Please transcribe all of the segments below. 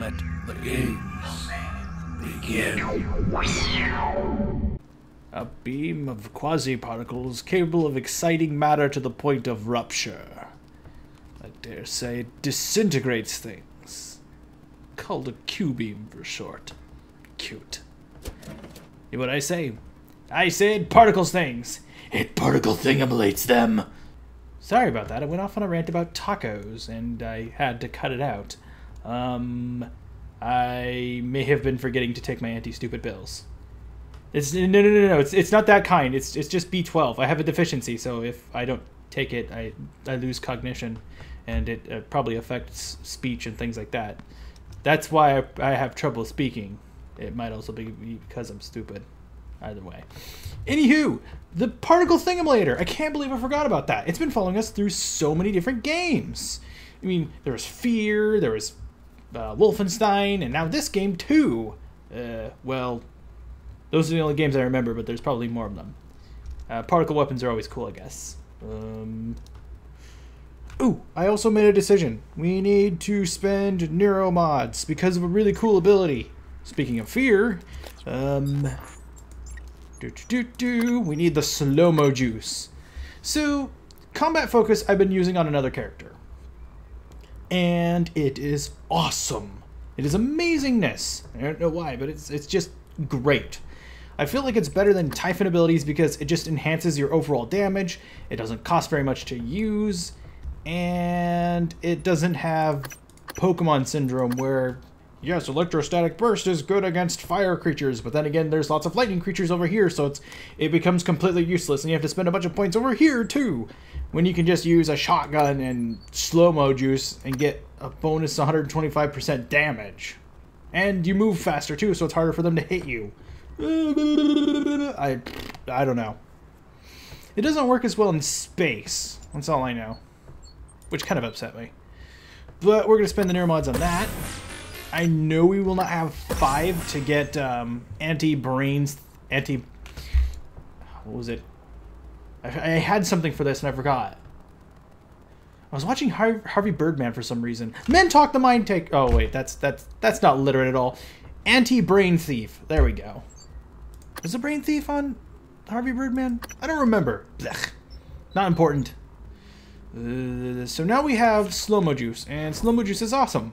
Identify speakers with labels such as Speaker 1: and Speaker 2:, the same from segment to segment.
Speaker 1: Let the games begin.
Speaker 2: A beam of quasi-particles capable of exciting matter to the point of rupture. I dare say it disintegrates things. Called a Q-beam for short. Cute. Hear what I say? I said particles things. It particle thingabulates them. Sorry about that. I went off on a rant about tacos, and I had to cut it out. Um, I may have been forgetting to take my anti-stupid pills. It's no no no no. It's it's not that kind. It's it's just B12. I have a deficiency, so if I don't take it, I I lose cognition, and it uh, probably affects speech and things like that. That's why I, I have trouble speaking. It might also be because I'm stupid. Either way. Anywho, the particle thingamulator. I can't believe I forgot about that. It's been following us through so many different games. I mean, there was Fear, there was uh, Wolfenstein, and now this game too. Uh, well, those are the only games I remember, but there's probably more of them. Uh, particle weapons are always cool, I guess. Um, ooh, I also made a decision. We need to spend neuromods because of a really cool ability. Speaking of fear, um, do, do, do, do, we need the slow-mo juice. So, combat focus I've been using on another character. And it is awesome. It is amazingness. I don't know why, but it's, it's just great. I feel like it's better than Typhon abilities because it just enhances your overall damage, it doesn't cost very much to use, and it doesn't have Pokemon Syndrome where, yes, Electrostatic Burst is good against fire creatures, but then again, there's lots of lightning creatures over here, so it's it becomes completely useless, and you have to spend a bunch of points over here, too, when you can just use a shotgun and slow-mo juice and get a bonus 125% damage. And you move faster, too, so it's harder for them to hit you. I, I don't know. It doesn't work as well in space. That's all I know. Which kind of upset me. But we're going to spend the neuromods on that. I know we will not have five to get um, anti-brains... Anti... What was it? I, had something for this and I forgot. I was watching Har Harvey Birdman for some reason. Men talk the mind take... Oh, wait. That's, that's, that's not literate at all. Anti-brain thief. There we go. Was the brain thief on Harvey Birdman? I don't remember. Blech. Not important. Uh, so now we have slow-mo juice, and slow-mo juice is awesome.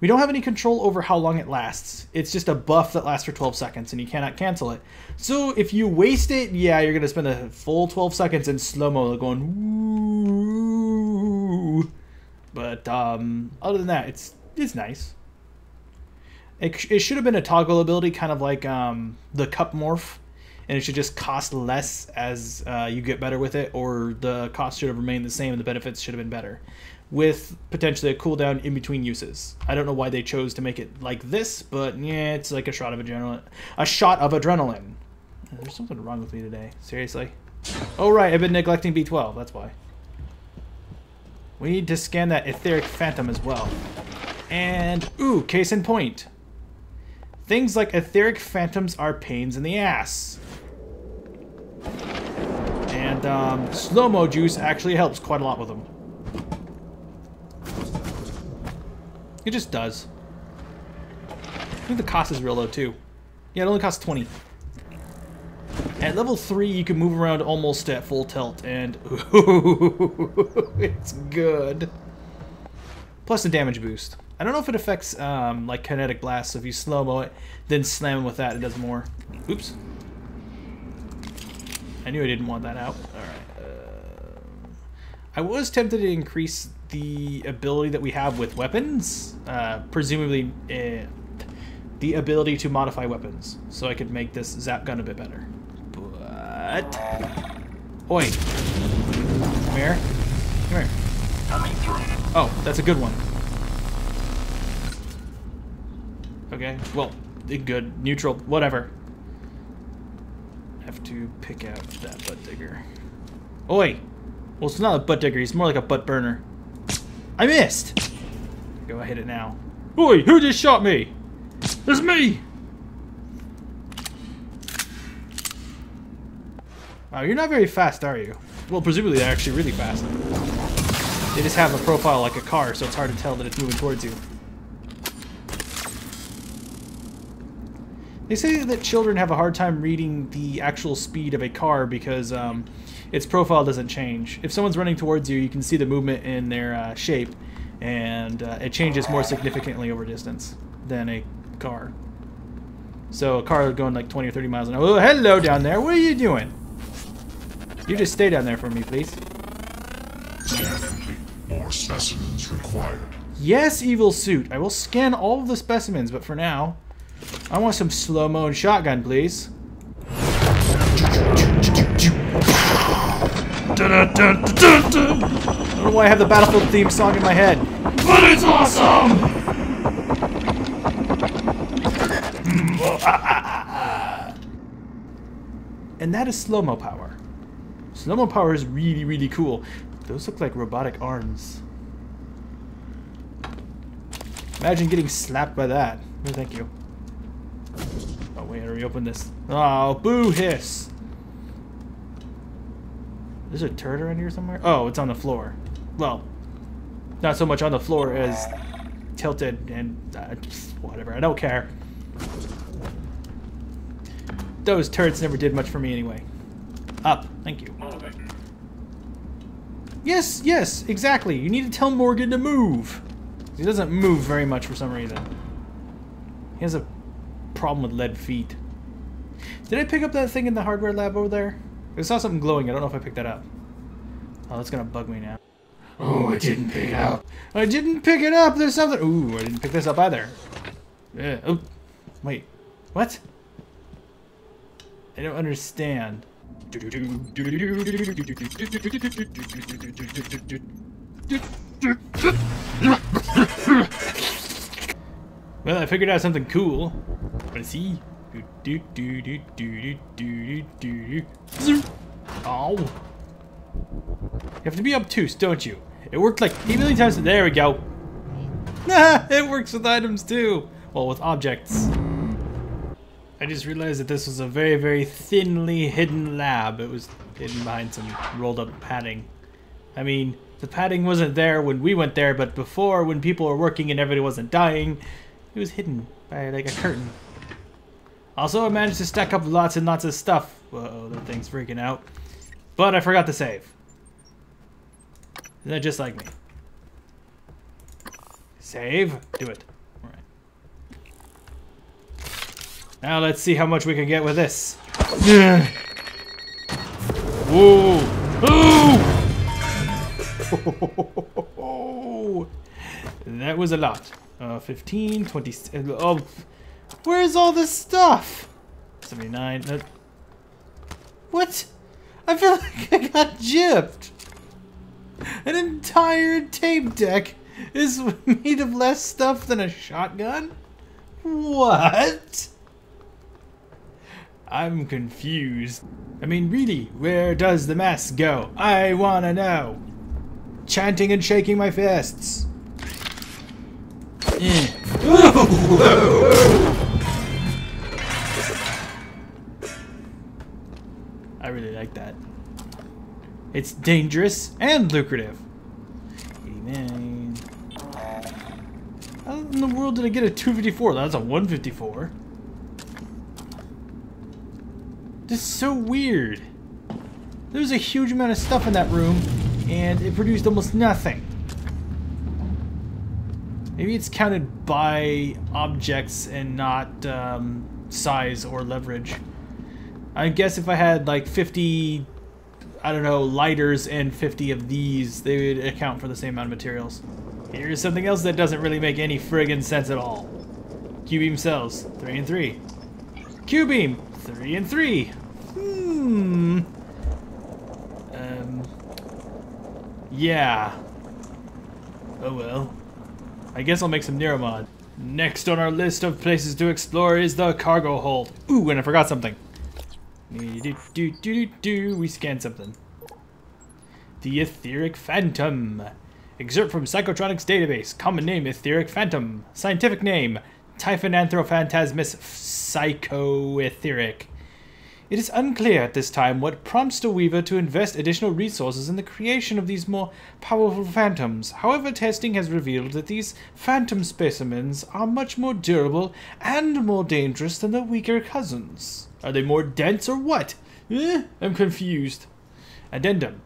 Speaker 2: We don't have any control over how long it lasts. It's just a buff that lasts for 12 seconds, and you cannot cancel it. So if you waste it, yeah, you're going to spend a full 12 seconds in slow-mo going woo. But um, other than that, it's it's nice. It, it should have been a toggle ability, kind of like um, the cup morph, and it should just cost less as uh, you get better with it, or the cost should have remained the same and the benefits should have been better, with potentially a cooldown in between uses. I don't know why they chose to make it like this, but yeah, it's like a shot of adrenaline. A shot of adrenaline. There's something wrong with me today. Seriously. Oh right, I've been neglecting B12. That's why. We need to scan that etheric phantom as well. And ooh, case in point. Things like etheric phantoms are pains in the ass. And um, slow-mo juice actually helps quite a lot with them. It just does. I think the cost is real low too. Yeah, it only costs 20. At level 3, you can move around almost at full tilt, and ooh, it's good. Plus the damage boost. I don't know if it affects um, like kinetic blasts. So if you slow mo it, then slam it with that, it does more. Oops. I knew I didn't want that out. All right. Uh, I was tempted to increase the ability that we have with weapons, uh, presumably uh, the ability to modify weapons, so I could make this zap gun a bit better. But oi, come here, come here. Oh, that's a good one. Okay, well, good, neutral, whatever. Have to pick out that butt digger. Oi! Well, it's not a butt digger, he's more like a butt burner. I missed! Go, hit it now. boy. who just shot me? It's me! Wow, you're not very fast, are you? Well, presumably they're actually really fast. They just have a profile like a car, so it's hard to tell that it's moving towards you. They say that children have a hard time reading the actual speed of a car because um, its profile doesn't change. If someone's running towards you, you can see the movement in their uh, shape, and uh, it changes more significantly over distance than a car. So a car going like 20 or 30 miles an hour. Oh, hello down there. What are you doing? You just stay down there for me, please.
Speaker 1: Definitely more specimens required.
Speaker 2: Yes, evil suit. I will scan all of the specimens, but for now, I want some slow-mo and shotgun, please. I don't know why I have the Battlefield theme song in my head.
Speaker 1: But it's awesome!
Speaker 2: And that is slow-mo power. Slow-mo power is really, really cool. Those look like robotic arms. Imagine getting slapped by that. No, thank you. Oh, wait, I gotta reopen this. Oh, boo hiss! There's a turret around here somewhere? Oh, it's on the floor. Well, not so much on the floor as tilted and uh, whatever. I don't care. Those turrets never did much for me anyway. Up. Thank you. Yes, yes, exactly. You need to tell Morgan to move. He doesn't move very much for some reason. He has a problem with lead feet. Did I pick up that thing in the hardware lab over there? I saw something glowing. I don't know if I picked that up. Oh, that's gonna bug me now.
Speaker 1: Oh, I didn't pick it up.
Speaker 2: I didn't pick it up. There's something. Ooh, I didn't pick this up either. Yeah. Oh, wait. What? I don't understand. Well, I figured out something cool. Wanna see? Do, do, do, do, do, do, do, do. You have to be obtuse, don't you? It worked like 8 million times. There we go. it works with items too. Well, with objects. I just realized that this was a very, very thinly hidden lab. It was hidden behind some rolled up padding. I mean, the padding wasn't there when we went there, but before, when people were working and everybody wasn't dying, it was hidden by like a curtain. Also, I managed to stack up lots and lots of stuff. Whoa, that thing's freaking out. But I forgot to save. Isn't that just like me? Save? Do it. Alright. Now let's see how much we can get with this. Whoa! Ooh! that was a lot. Uh, 15, 20... Oh, where's all this stuff? 79... Uh, what? I feel like I got gypped. An entire tape deck is made of less stuff than a shotgun? What? I'm confused. I mean, really, where does the mess go? I wanna know. Chanting and shaking my fists. Eh. like that. It's dangerous and lucrative. 89. How in the world did I get a 254? That's a 154. This is so weird. There's a huge amount of stuff in that room, and it produced almost nothing. Maybe it's counted by objects and not um, size or leverage. I guess if I had like 50, I don't know, lighters and 50 of these, they would account for the same amount of materials. Here's something else that doesn't really make any friggin' sense at all. Q-beam cells, 3 and 3. Q-beam, 3 and 3. Hmm. Um. Yeah. Oh well. I guess I'll make some Neuromod. Next on our list of places to explore is the cargo hold. Ooh, and I forgot something. Do, do, do, do. We scanned something. The Etheric Phantom. Excerpt from Psychotronics database. Common name, Etheric Phantom. Scientific name, Typhonanthrophantasmus psychoetheric. It is unclear at this time what prompts the Weaver to invest additional resources in the creation of these more powerful phantoms. However, testing has revealed that these phantom specimens are much more durable and more dangerous than the weaker cousins. Are they more dense or what? Eh, I'm confused. Addendum.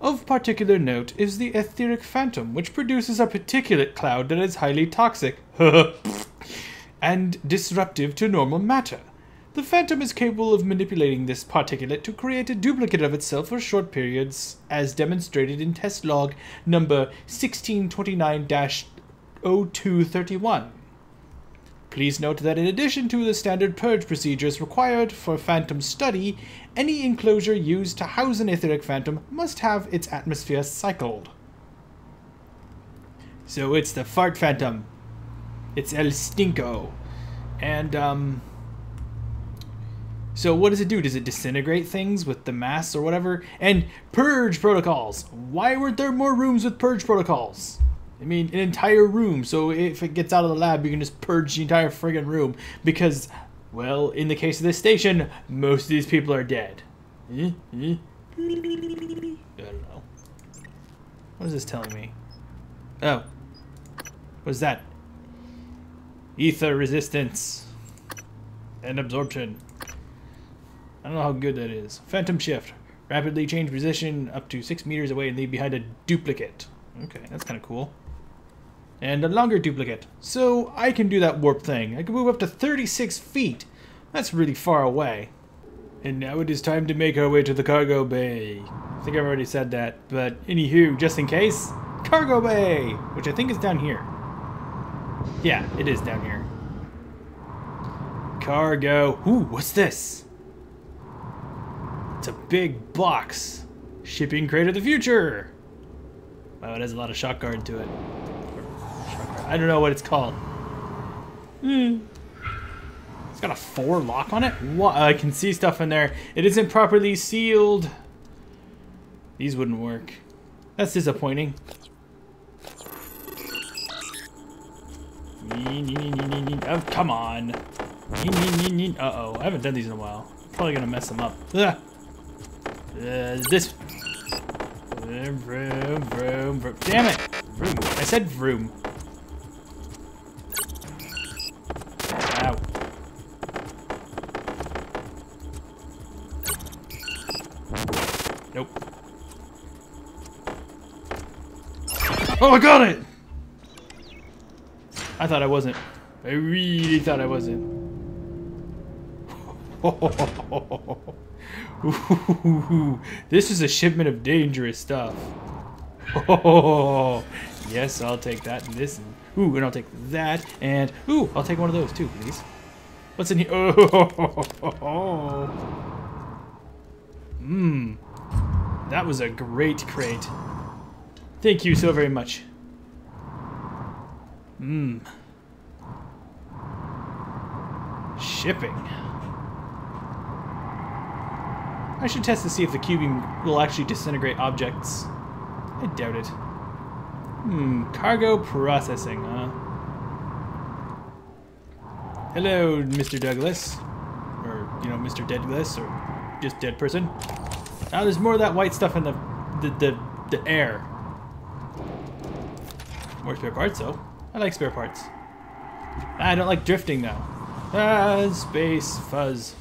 Speaker 2: Of particular note is the etheric phantom, which produces a particulate cloud that is highly toxic and disruptive to normal matter. The phantom is capable of manipulating this particulate to create a duplicate of itself for short periods, as demonstrated in test log number 1629 0231. Please note that in addition to the standard purge procedures required for phantom study, any enclosure used to house an etheric phantom must have its atmosphere cycled. So it's the fart phantom. It's El Stinko. And, um. So what does it do? Does it disintegrate things with the mass or whatever? And purge protocols. Why weren't there more rooms with purge protocols? I mean, an entire room. So if it gets out of the lab, you can just purge the entire friggin' room because, well, in the case of this station, most of these people are dead. Eh? Eh? I don't know. What is this telling me? Oh. What is that? Ether resistance. And absorption. I don't know how good that is. Phantom shift. Rapidly change position up to 6 meters away and leave behind a duplicate. Okay, that's kind of cool. And a longer duplicate. So I can do that warp thing. I can move up to 36 feet. That's really far away. And now it is time to make our way to the cargo bay. I think I've already said that, but anywho, just in case, cargo bay, which I think is down here. Yeah, it is down here. Cargo. Ooh, what's this? It's a big box. Shipping crate of the future. Wow, it has a lot of shock guard to it. I don't know what it's called. Hmm. It's got a four lock on it? What? I can see stuff in there. It isn't properly sealed. These wouldn't work. That's disappointing. Oh, come on. Uh-oh, I haven't done these in a while. Probably gonna mess them up. Ugh. Uh, this. Vroom, vroom, vroom. Damn it! Vroom. I said vroom. Ow. Nope. Oh, I got it! I thought I wasn't. I really thought I wasn't. Ooh, this is a shipment of dangerous stuff. Oh, yes, I'll take that and this. And, ooh, and I'll take that. And, ooh, I'll take one of those too, please. What's in here? Oh, mmm. That was a great crate. Thank you so very much. Mmm. Shipping. I should test to see if the Q-beam will actually disintegrate objects. I doubt it. Hmm, cargo processing, huh? Hello, Mr. Douglas. Or, you know, Mr. Deadless, or just dead person. Now there's more of that white stuff in the, the, the, the air. More spare parts, though. I like spare parts. I don't like drifting, though. Ah, space fuzz.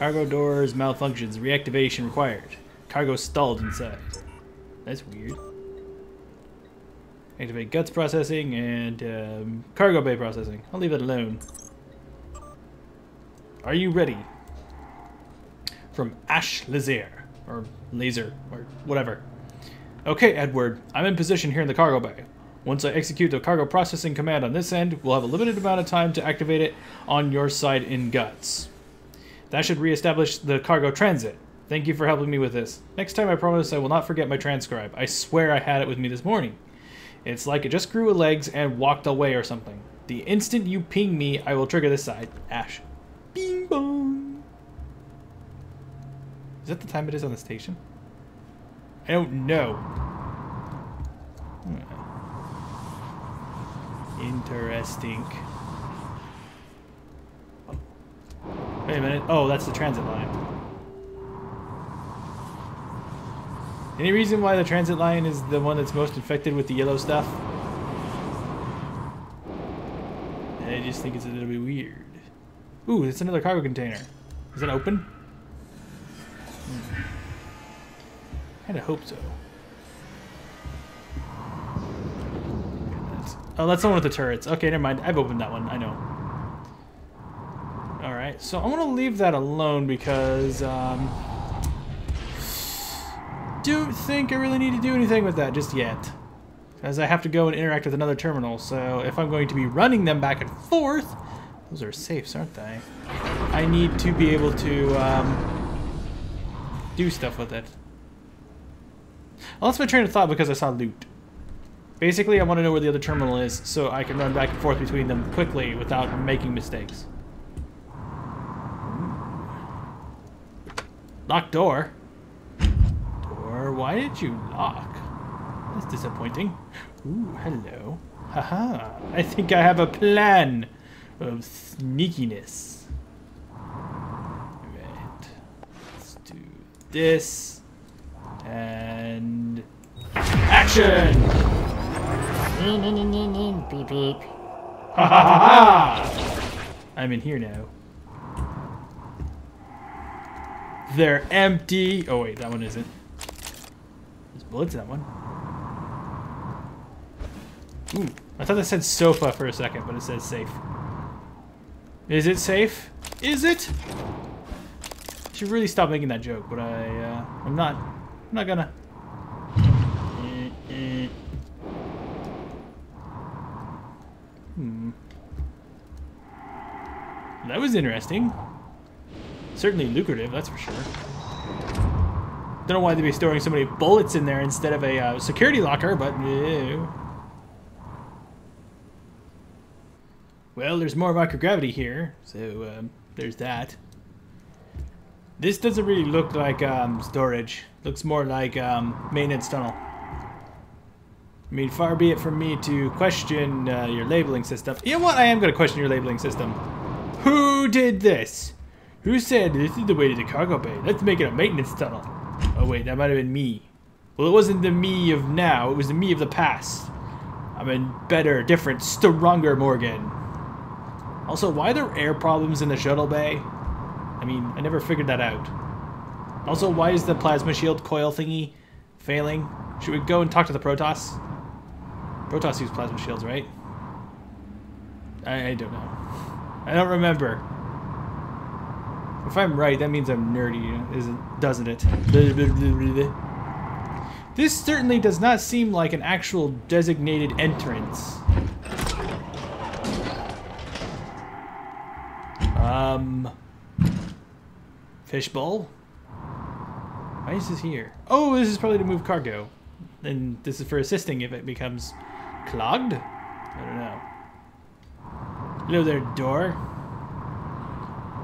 Speaker 2: Cargo doors malfunctions. Reactivation required. Cargo stalled inside. That's weird. Activate guts processing and um, cargo bay processing. I'll leave it alone. Are you ready? From Ash Laser. Or Laser. Or whatever. Okay, Edward. I'm in position here in the cargo bay. Once I execute the cargo processing command on this end, we'll have a limited amount of time to activate it on your side in Guts. That should reestablish the cargo transit. Thank you for helping me with this. Next time I promise I will not forget my TranScribe. I swear I had it with me this morning. It's like it just grew legs and walked away or something. The instant you ping me, I will trigger this side. Ash. Bing bong. Is that the time it is on the station? I don't know. Hmm. Interesting. Wait a minute. Oh, that's the transit line. Any reason why the transit line is the one that's most infected with the yellow stuff? I just think it's a little bit weird. Ooh, it's another cargo container. Is it open? Hmm. Kinda hope so. Oh, that's the one with the turrets. Okay, never mind. I've opened that one. I know. So I'm gonna leave that alone because, um... Don't think I really need to do anything with that just yet. As I have to go and interact with another terminal, so if I'm going to be running them back and forth... Those are safes, aren't they? I need to be able to, um... Do stuff with it. I lost my train of thought because I saw loot. Basically, I want to know where the other terminal is so I can run back and forth between them quickly without making mistakes. Locked door. Door, why did you lock? That's disappointing. Ooh, hello. Haha, I think I have a plan of sneakiness. Right. Let's do this. And... Action! Beep, beep. Ha ha ha ha! I'm in here now. They're empty. Oh wait, that one isn't. There's bullets in that one. Ooh, I thought that said sofa for a second, but it says safe. Is it safe? Is it? I should really stop making that joke, but I, uh, I'm not, I'm not gonna. Hmm. That was interesting. Certainly lucrative, that's for sure. Don't know why they'd be storing so many bullets in there instead of a uh, security locker, but yeah. Well, there's more microgravity here, so um, there's that. This doesn't really look like um, storage. Looks more like um, maintenance tunnel. I mean, far be it from me to question uh, your labeling system. You know what? I am going to question your labeling system. Who did this? Who said this is the way to the cargo bay? Let's make it a maintenance tunnel. Oh wait, that might have been me. Well, it wasn't the me of now. It was the me of the past. I'm a better, different, stronger Morgan. Also, why are there air problems in the shuttle bay? I mean, I never figured that out. Also, why is the plasma shield coil thingy failing? Should we go and talk to the Protoss? Protoss use plasma shields, right? I, I don't know. I don't remember. If I'm right, that means I'm nerdy, doesn't it? This certainly does not seem like an actual designated entrance. Um, fishbowl. Why is this here? Oh, this is probably to move cargo. And this is for assisting if it becomes clogged? I don't know. Hello there, door.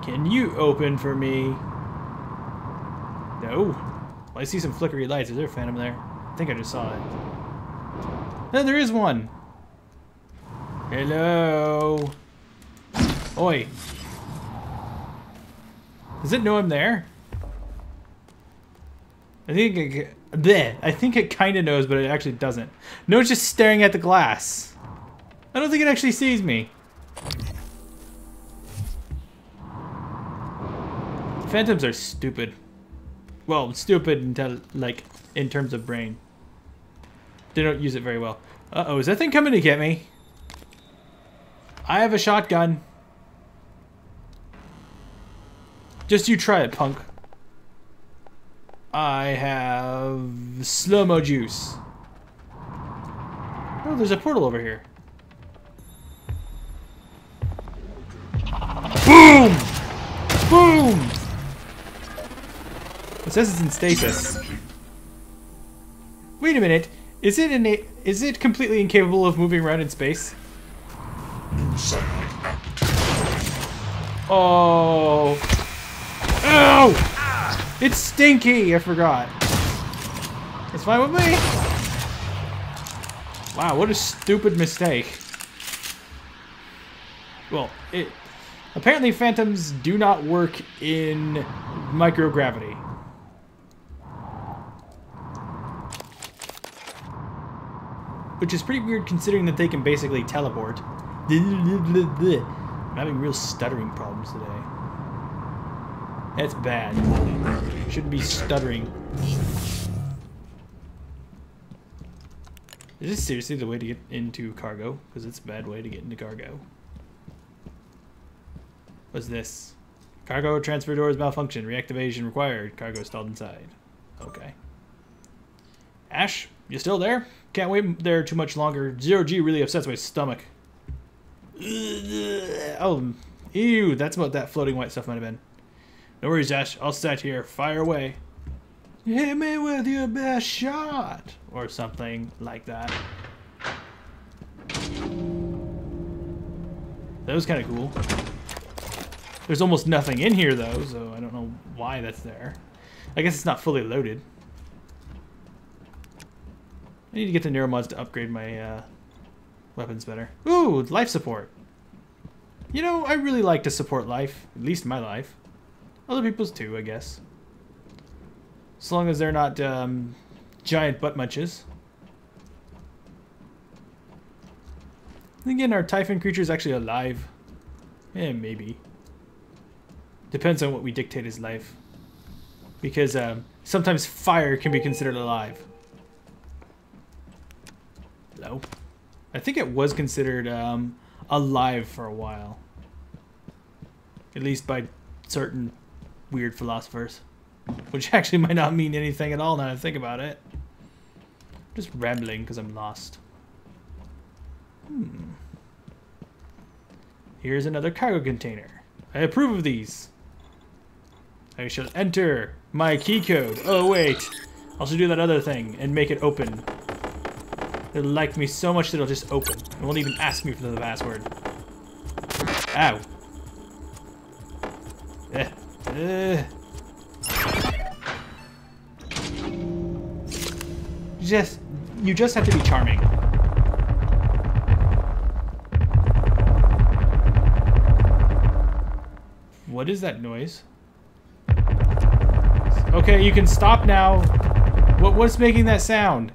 Speaker 2: Can you open for me? No. Well, I see some flickery lights. Is there a phantom there? I think I just saw it. No, there is one. Hello. Oi. Does it know I'm there? I think it, bleh, I think it kind of knows, but it actually doesn't. No, it's just staring at the glass. I don't think it actually sees me. Phantoms are stupid. Well, stupid until like in terms of brain. They don't use it very well. Uh-oh, is that thing coming to get me? I have a shotgun. Just you try it, punk. I have slow-mo juice. Oh, there's a portal over here. Boom! Boom! It says it's in stasis. Wait a minute. Is it in a, is it completely incapable of moving around in space? Oh. Ow! It's stinky! I forgot. That's fine with me. Wow, what a stupid mistake. Well, it Apparently, phantoms do not work in microgravity. Which is pretty weird considering that they can basically teleport. I'm having real stuttering problems today. That's bad. Shouldn't be stuttering. Is this seriously the way to get into cargo? Because it's a bad way to get into cargo. What's this? Cargo transfer doors malfunction. Reactivation required. Cargo stalled inside. Okay. Ash, you still there? Can't wait there too much longer. Zero G really upsets my stomach. Oh, ew, that's what that floating white stuff might have been. No worries, Ash. I'll sit here. Fire away. Hit me with your best shot. Or something like that. That was kind of cool. There's almost nothing in here, though, so I don't know why that's there. I guess it's not fully loaded. I need to get the neuromods to upgrade my uh, weapons better. Ooh, life support. You know, I really like to support life. At least my life. Other people's too, I guess. As long as they're not um, giant butt munches. Again, are Typhon creatures actually alive? Eh, maybe. Depends on what we dictate as life. Because um, sometimes fire can be considered alive. Hello? I think it was considered um, alive for a while. At least by certain weird philosophers. Which actually might not mean anything at all now that I think about it. I'm just rambling because I'm lost. Hmm. Here's another cargo container. I approve of these. I shall enter my key code. Oh, wait. I'll do that other thing and make it open. It'll like me so much that it'll just open. It won't even ask me for the password. Ow. Eh. Eh. Just, you just have to be charming. What is that noise? Okay, you can stop now. What, what's making that sound?